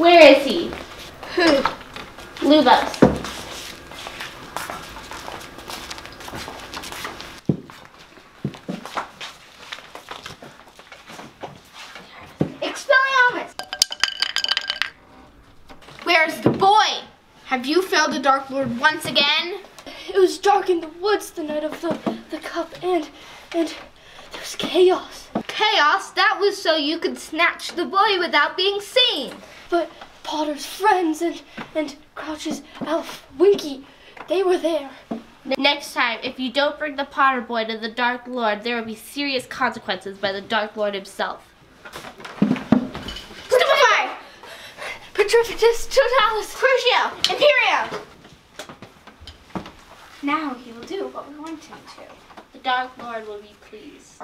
Where is he? Who? Lubos. Expelliarmus! Where's the boy? Have you failed the Dark Lord once again? It was dark in the woods the night of the, the cup, and and there was chaos. Chaos, that was so you could snatch the boy without being seen. But Potter's friends and and Crouch's elf Winky, they were there. Next time, if you don't bring the Potter Boy to the Dark Lord, there will be serious consequences by the Dark Lord himself. Stupefy! Petrificus totalis. Crucio! Imperio! Now he will do what we want him to. The Dark Lord will be pleased.